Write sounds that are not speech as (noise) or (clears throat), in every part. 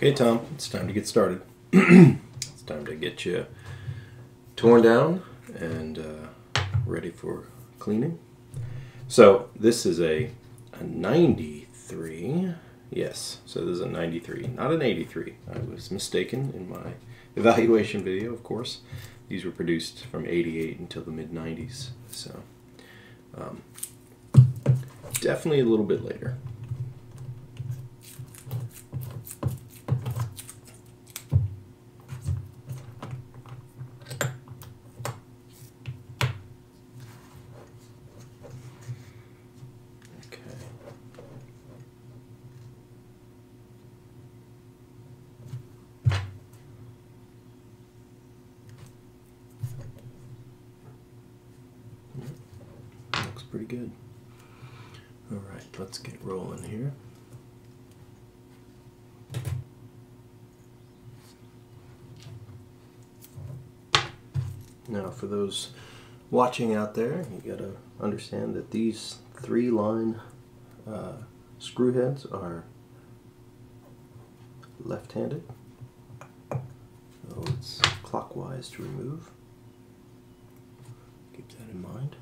Okay, Tom, it's time to get started. (clears throat) it's time to get you torn down and uh, ready for cleaning. So this is a, a 93. Yes, so this is a 93, not an 83. I was mistaken in my (laughs) evaluation video, of course. These were produced from 88 until the mid 90s, so um, definitely a little bit later. Okay. Looks pretty good. All right, let's get rolling here. Now, for those watching out there, you gotta understand that these three line uh, screw heads are left handed. So it's clockwise to remove. Keep that in mind.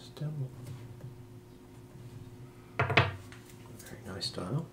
Still very nice style.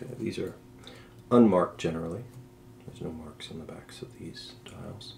Okay, these are unmarked generally. There's no marks on the backs of these dials.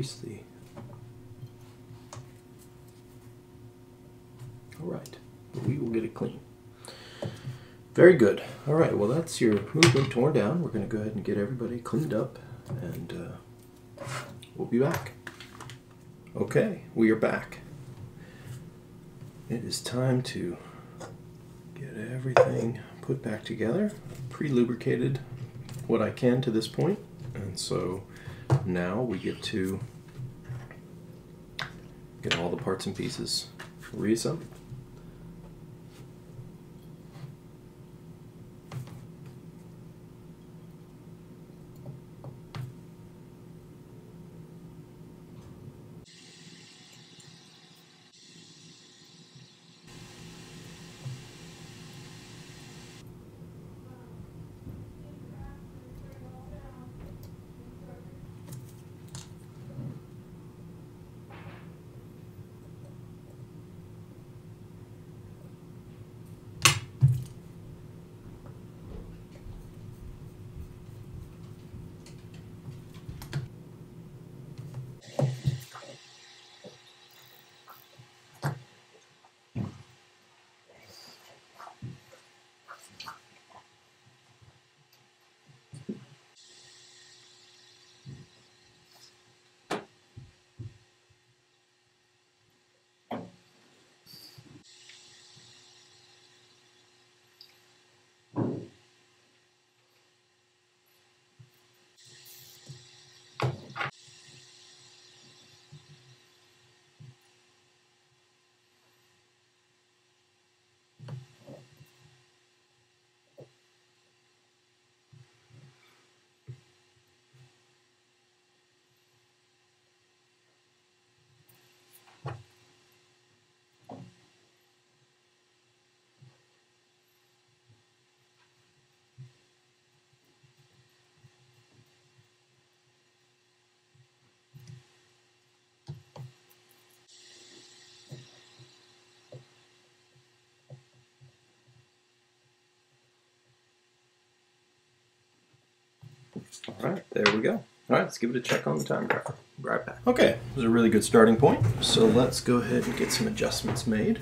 Increase the. All right, we will get it clean. Very good. All right, well that's your movement torn down. We're going to go ahead and get everybody cleaned up, and uh, we'll be back. Okay, we are back. It is time to get everything put back together. Pre-lubricated what I can to this point, and so now we get to get all the parts and pieces reassembled. All right, there we go. All right, let's give it a check on the time grapher. Right back. Okay, it was a really good starting point. So let's go ahead and get some adjustments made.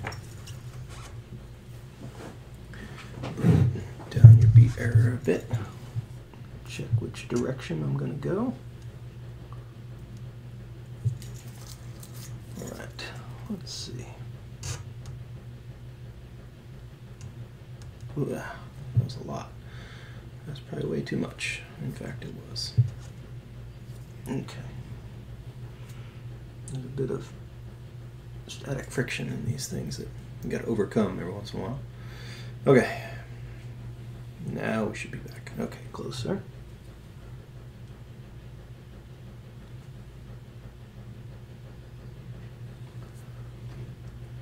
Down your beat error a bit. Check which direction I'm going to go. All right, let's see. Ooh, that was a lot. That's probably way too much. In fact, it was. Okay. There's a bit of static friction in these things that you got to overcome every once in a while. Okay. Now we should be back. Okay, closer.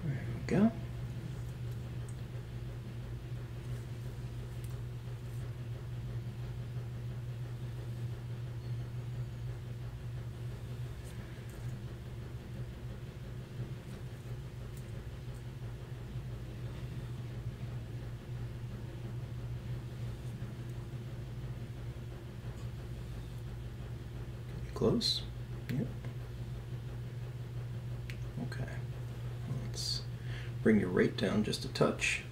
There we go. Close? Yep. Okay. Let's bring your rate down just a touch.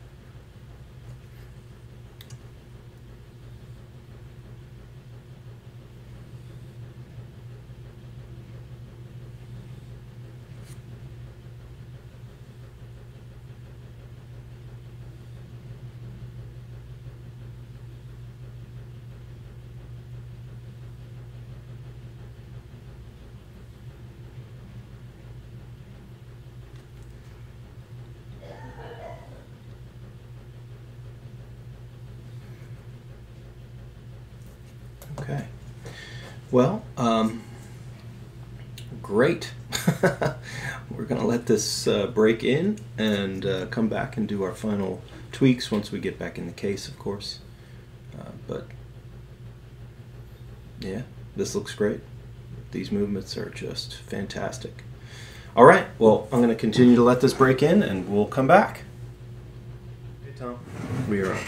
Okay. Well, um, great. (laughs) We're going to let this uh, break in and uh, come back and do our final tweaks once we get back in the case, of course. Uh, but yeah, this looks great. These movements are just fantastic. All right, well, I'm going to continue to let this break in and we'll come back. Hey, Tom. We are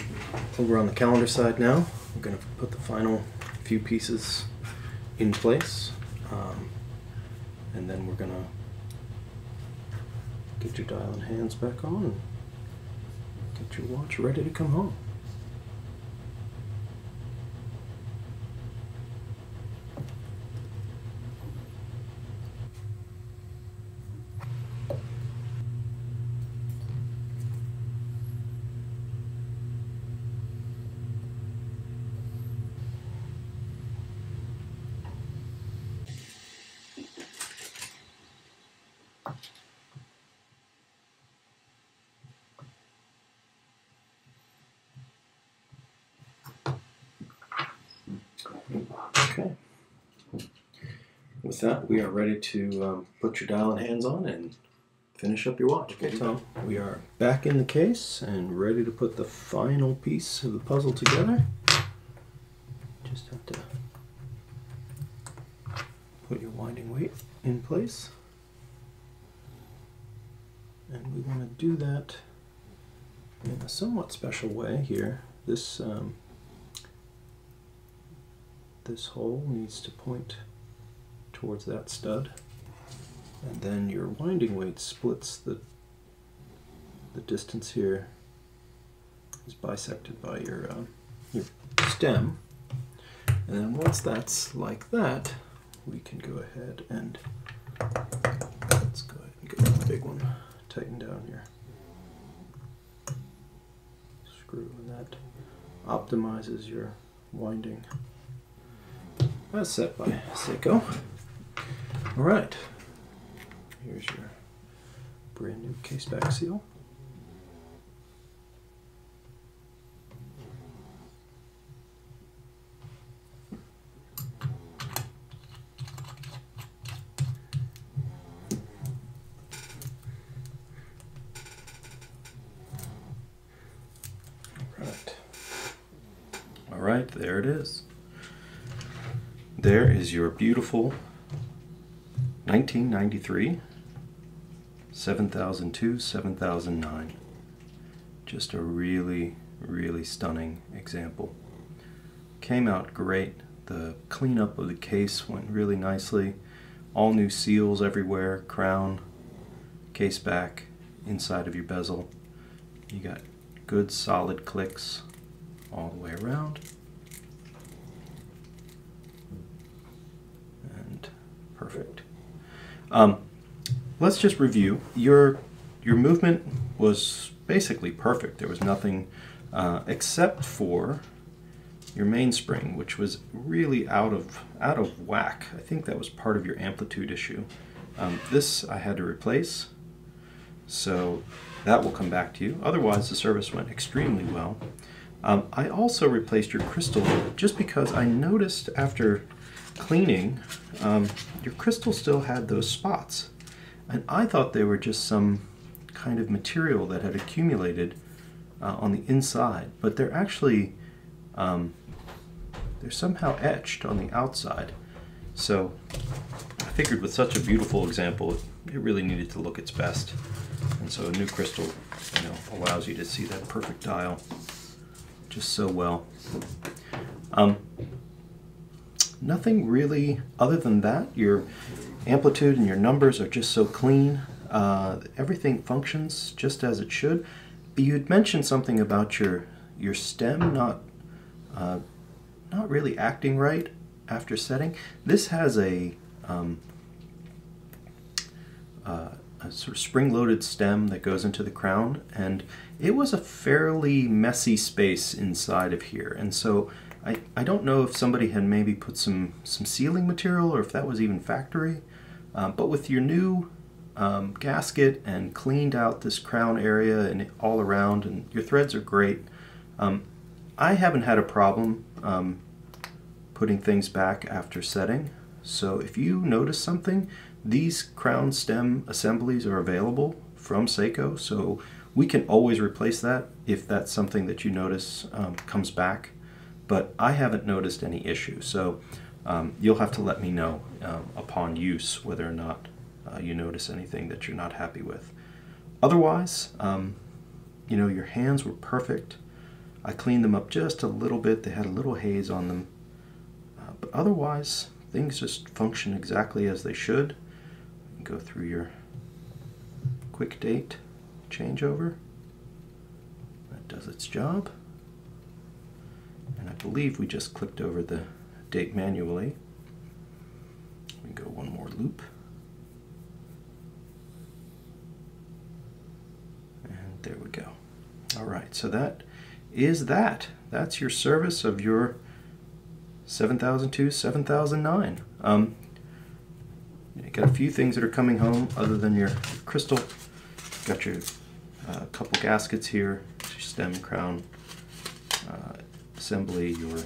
over on the calendar side now. We're going to put the final few pieces in place. Um, and then we're to get your dial and hands back on get your watch ready to come home. Okay. With that, we are ready to um, put your dial and hands on and finish up your watch. Okay, Tom. We are back in the case and ready to put the final piece of the puzzle together. Just have to put your winding weight in place. And we want to do that in a somewhat special way here. This um, this hole needs to point towards that stud. And then your winding weight splits the the distance here. Is bisected by your uh, your stem. And then once that's like that we can go ahead and let's go ahead and get the big one tighten down your screw and that. Optimizes your winding. That's set by Seiko. All right. Here's your brand new case back seal. All right. All right, there it is. There is your beautiful 1993 7002 7009. Just a really, really stunning example. Came out great, The cleanup of the case went really nicely. All new seals everywhere, crown, case back, inside of your bezel. You got good solid clicks all the way around. And perfect. Um, let's just review. Your your movement was basically perfect. There was nothing uh, except for your mainspring, which was really out of out of whack. I think that was part of your amplitude issue. Um, this I had to replace, so that will come back to you. Otherwise, the service went extremely well. Um, I also replaced your crystal just because I noticed after cleaning, um, your crystal still had those spots. And I thought they were just some kind of material that had accumulated uh, on the inside, but they're actually um, they're somehow etched on the outside. So I figured with such a beautiful example, it, really needed to look its best. And so a new crystal, you know, allows you to see that perfect dial just so well. Um, nothing really other than that. Your amplitude and your numbers are just so clean. Uh, everything functions just as it should. you'd mentioned something about your your stem not uh, not really acting right after setting. This has a, um, uh, a sort of spring-loaded stem that goes into the crown, and it was a fairly messy space inside of here, and so I, I don't know if somebody had maybe put some, some sealing material or if that was even factory, um, but with your new um, gasket and cleaned out this crown area and all around, and your threads are great. Um, I haven't had a problem um, putting things back after setting. So if you notice something, these crown stem assemblies are available from Seiko. So we can always replace that if that's something that you notice um, comes back. But I haven't noticed any issue. So um, you'll have to let me know um, upon use whether or not uh, you notice anything that you're not happy with. Otherwise, um, you know, your hands were perfect. I cleaned them up just a little bit. They had a little haze on them. Uh, but otherwise, things just function exactly as they should. Go through your quick date changeover. That does its job. I believe we just clicked over the date manually. We go one more loop. And there we go. All right, so that is that. That's your service of your 7002, 7009. Um, you got a few things that are coming home other than your crystal. Got your uh, couple gaskets here, stem crown assembly, your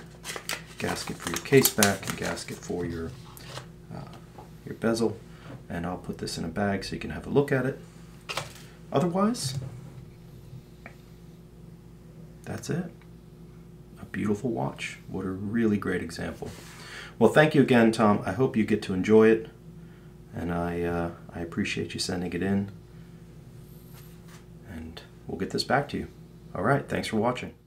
gasket for your case back, and gasket for your uh, your bezel. And I'll put this in a bag so you can have a look at it. Otherwise, that's it. A beautiful watch. What a really great example. Well, thank you again, Tom. I hope you get to enjoy it, and I, uh, I appreciate you sending it in. And we'll get this back to you. All right, thanks for watching.